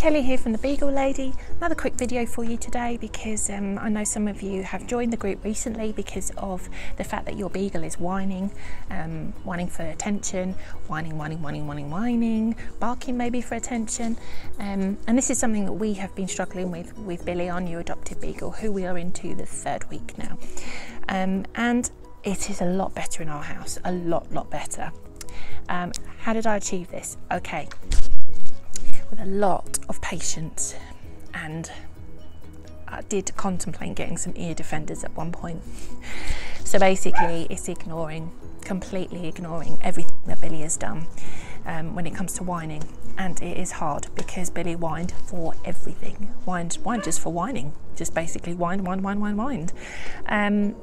Kelly here from the Beagle Lady. Another quick video for you today because um, I know some of you have joined the group recently because of the fact that your beagle is whining, um, whining for attention, whining, whining, whining, whining, whining, barking maybe for attention. Um, and this is something that we have been struggling with with Billy, our new adopted beagle, who we are into the third week now. Um, and it is a lot better in our house, a lot, lot better. Um, how did I achieve this? Okay, a lot of patience and I did contemplate getting some ear defenders at one point. So basically it's ignoring, completely ignoring everything that Billy has done um, when it comes to whining. And it is hard because Billy whined for everything. Whined, whined just for whining. Just basically whined, whined, whined, whined, whined. Um,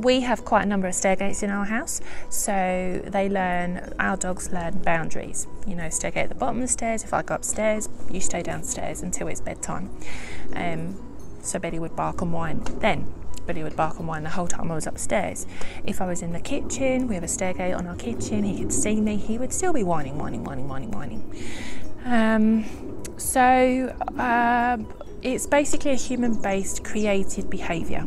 we have quite a number of stair gates in our house, so they learn, our dogs learn boundaries. You know, stair gate at the bottom of the stairs, if I go upstairs, you stay downstairs until it's bedtime. Um, so Betty would bark and whine then. Betty would bark and whine the whole time I was upstairs. If I was in the kitchen, we have a stair gate on our kitchen, he could see me, he would still be whining, whining, whining, whining, whining. Um, so uh, it's basically a human based created behaviour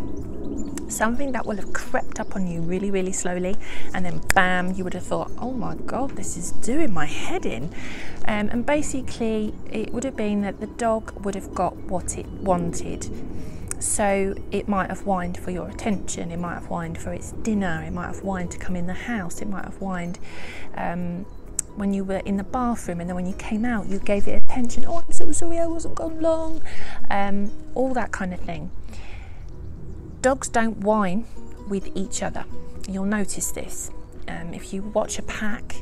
something that will have crept up on you really, really slowly, and then bam, you would have thought, oh my god, this is doing my head in. Um, and basically, it would have been that the dog would have got what it wanted. So it might have whined for your attention, it might have whined for its dinner, it might have whined to come in the house, it might have whined. Um, when you were in the bathroom and then when you came out you gave it attention oh i'm so sorry i wasn't gone long um, all that kind of thing Dogs don't whine with each other. You'll notice this. Um, if you watch a pack,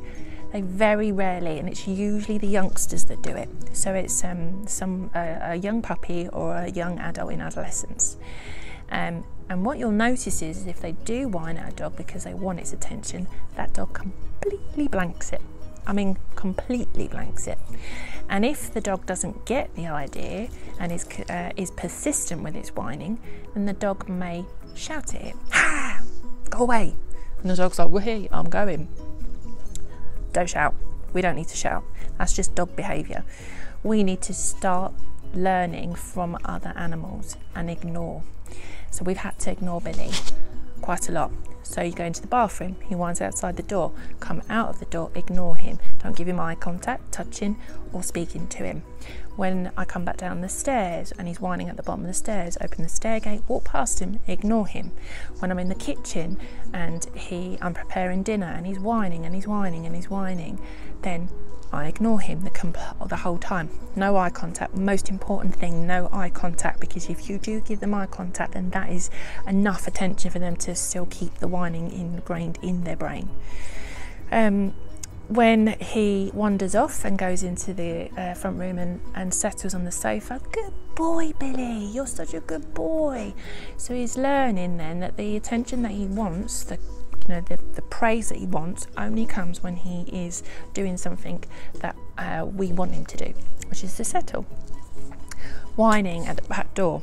they very rarely, and it's usually the youngsters that do it. So it's um, some uh, a young puppy or a young adult in adolescence. Um, and what you'll notice is if they do whine at a dog because they want its attention, that dog completely blanks it. I mean, completely blanks it. And if the dog doesn't get the idea and is, uh, is persistent with its whining, then the dog may shout at it, Ha! Go away. And the dog's like, here, I'm going. Don't shout. We don't need to shout. That's just dog behaviour. We need to start learning from other animals and ignore. So we've had to ignore Billy quite a lot. So you go into the bathroom, he whines outside the door, come out of the door, ignore him. Don't give him eye contact, touching or speaking to him. When I come back down the stairs and he's whining at the bottom of the stairs, open the stair gate, walk past him, ignore him. When I'm in the kitchen and he I'm preparing dinner and he's whining and he's whining and he's whining, then I ignore him the, the whole time. No eye contact. Most important thing, no eye contact, because if you do give them eye contact, then that is enough attention for them to still keep the whining ingrained in their brain. Um, when he wanders off and goes into the uh, front room and, and settles on the sofa, good boy, Billy, you're such a good boy. So he's learning then that the attention that he wants, the know the, the praise that he wants only comes when he is doing something that uh, we want him to do which is to settle. Whining at the back door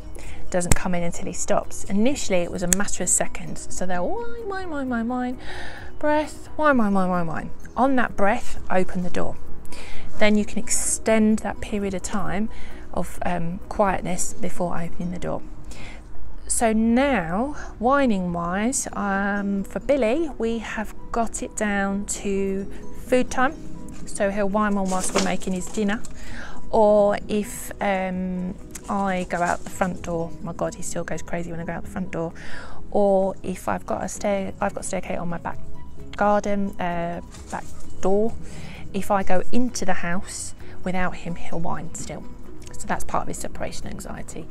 doesn't come in until he stops. Initially it was a matter of seconds. So they'll whine whine whine whine whine. Breath whine whine whine whine whine. On that breath open the door. Then you can extend that period of time of um, quietness before opening the door so now, whining wise, um, for Billy, we have got it down to food time. So he'll whine on whilst we're making his dinner. Or if um, I go out the front door, my God, he still goes crazy when I go out the front door. Or if I've got a stair, I've got staircase on my back garden, uh, back door. If I go into the house without him, he'll whine still. So that's part of his separation anxiety.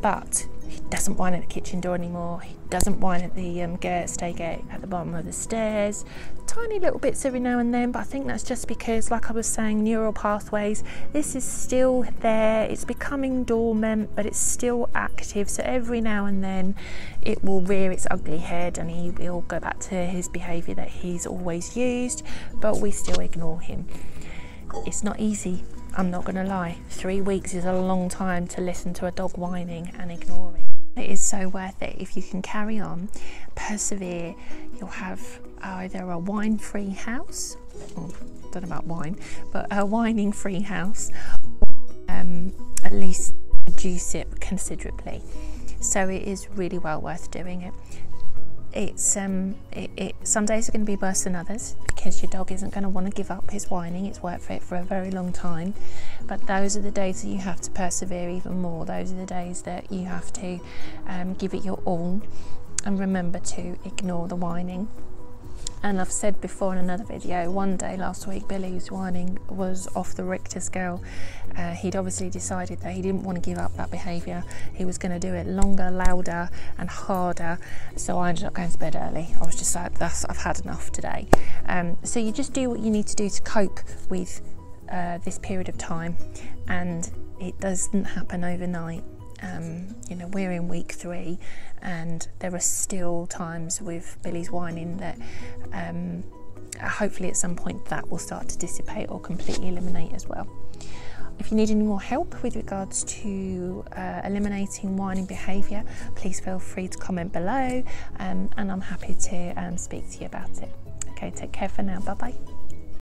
But he doesn't whine at the kitchen door anymore. He doesn't whine at the um, gate, stay gate at the bottom of the stairs. Tiny little bits every now and then, but I think that's just because, like I was saying, neural pathways, this is still there. It's becoming dormant, but it's still active. So every now and then it will rear its ugly head and he will go back to his behaviour that he's always used, but we still ignore him. It's not easy I'm not going to lie, three weeks is a long time to listen to a dog whining and ignoring. It is so worth it if you can carry on, persevere. You'll have either a wine free house, or, don't know about wine, but a whining free house, um, at least reduce it considerably. So it is really well worth doing it. It's um, it, it, some days are going to be worse than others because your dog isn't going to want to give up his whining. It's worked for it for a very long time, but those are the days that you have to persevere even more. Those are the days that you have to um, give it your all and remember to ignore the whining and I've said before in another video, one day last week Billy's whining was off the Richter scale. Uh, he'd obviously decided that he didn't want to give up that behaviour. He was going to do it longer, louder and harder. So I ended up going to bed early. I was just like, that's, I've had enough today. Um, so you just do what you need to do to cope with uh, this period of time and it doesn't happen overnight. Um, you know, we're in week three, and there are still times with Billy's whining that um, hopefully at some point that will start to dissipate or completely eliminate as well. If you need any more help with regards to uh, eliminating whining behaviour, please feel free to comment below um, and I'm happy to um, speak to you about it. Okay, take care for now. Bye bye.